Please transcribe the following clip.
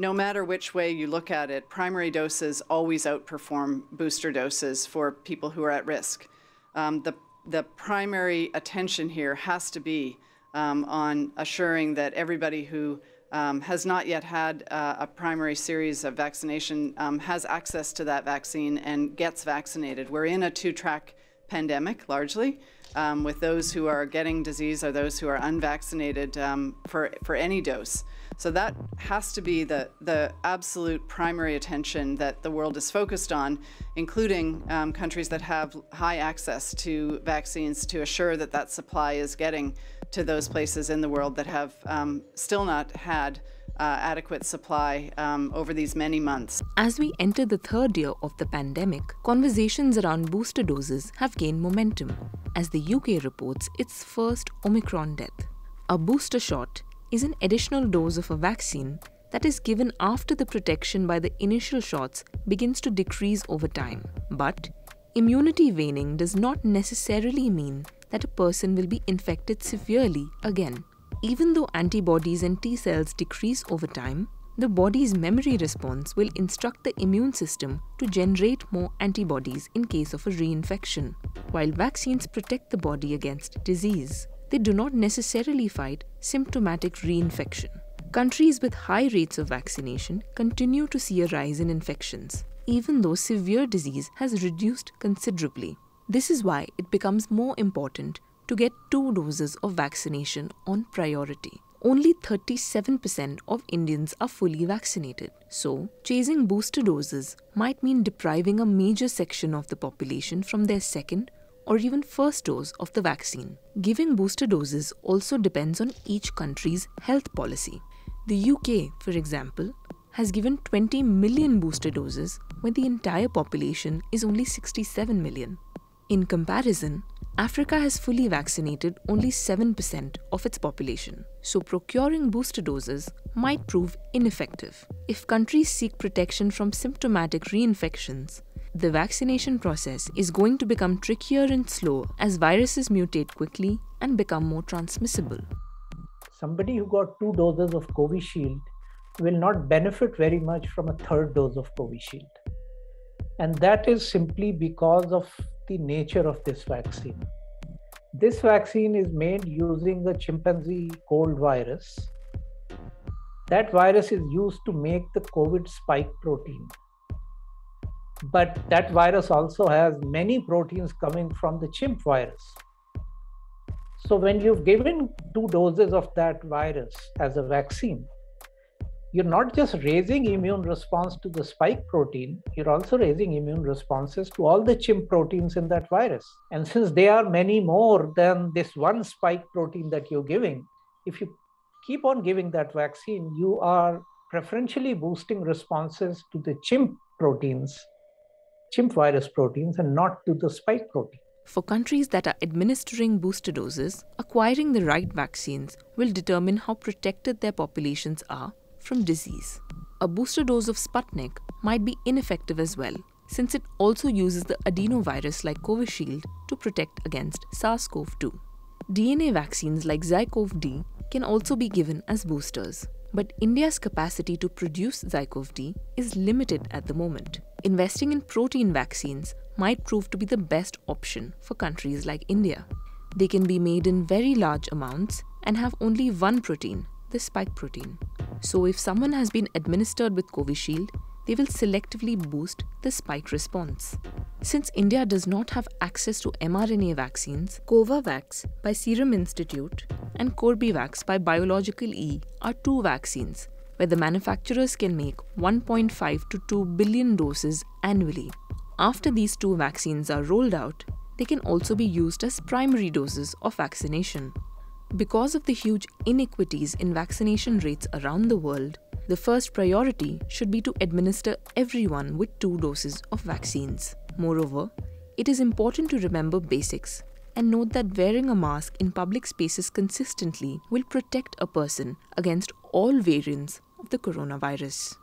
no matter which way you look at it, primary doses always outperform booster doses for people who are at risk. Um, the, the primary attention here has to be um, on assuring that everybody who um, has not yet had uh, a primary series of vaccination um, has access to that vaccine and gets vaccinated. We're in a two-track pandemic largely, um, with those who are getting disease or those who are unvaccinated um, for, for any dose. So that has to be the, the absolute primary attention that the world is focused on, including um, countries that have high access to vaccines to assure that that supply is getting to those places in the world that have um, still not had uh, adequate supply um, over these many months. As we enter the third year of the pandemic, conversations around booster doses have gained momentum as the UK reports its first Omicron death. A booster shot is an additional dose of a vaccine that is given after the protection by the initial shots begins to decrease over time. But immunity waning does not necessarily mean that a person will be infected severely again. Even though antibodies and T cells decrease over time, the body's memory response will instruct the immune system to generate more antibodies in case of a reinfection. While vaccines protect the body against disease, they do not necessarily fight symptomatic reinfection. Countries with high rates of vaccination continue to see a rise in infections, even though severe disease has reduced considerably. This is why it becomes more important to get two doses of vaccination on priority. Only 37% of Indians are fully vaccinated. So, chasing booster doses might mean depriving a major section of the population from their second or even first dose of the vaccine. Giving booster doses also depends on each country's health policy. The UK, for example, has given 20 million booster doses when the entire population is only 67 million. In comparison, Africa has fully vaccinated only 7% of its population, so procuring booster doses might prove ineffective. If countries seek protection from symptomatic reinfections, the vaccination process is going to become trickier and slow as viruses mutate quickly and become more transmissible. Somebody who got two doses of Covishield will not benefit very much from a third dose of Covishield. And that is simply because of the nature of this vaccine. This vaccine is made using the chimpanzee cold virus. That virus is used to make the COVID spike protein. But that virus also has many proteins coming from the chimp virus. So, when you've given two doses of that virus as a vaccine, you're not just raising immune response to the spike protein, you're also raising immune responses to all the chimp proteins in that virus. And since they are many more than this one spike protein that you're giving, if you keep on giving that vaccine, you are preferentially boosting responses to the chimp proteins, chimp virus proteins, and not to the spike protein. For countries that are administering booster doses, acquiring the right vaccines will determine how protected their populations are from disease. A booster dose of Sputnik might be ineffective as well, since it also uses the adenovirus like Covishield to protect against SARS CoV 2. DNA vaccines like ZyCoV D can also be given as boosters. But India's capacity to produce ZyCoV D is limited at the moment. Investing in protein vaccines might prove to be the best option for countries like India. They can be made in very large amounts and have only one protein, the spike protein. So, if someone has been administered with Covishield, they will selectively boost the spike response. Since India does not have access to mRNA vaccines, Covovax by Serum Institute and Corbevax by Biological E are two vaccines where the manufacturers can make 1.5 to 2 billion doses annually. After these two vaccines are rolled out, they can also be used as primary doses of vaccination. Because of the huge inequities in vaccination rates around the world, the first priority should be to administer everyone with two doses of vaccines. Moreover, it is important to remember basics and note that wearing a mask in public spaces consistently will protect a person against all variants of the coronavirus.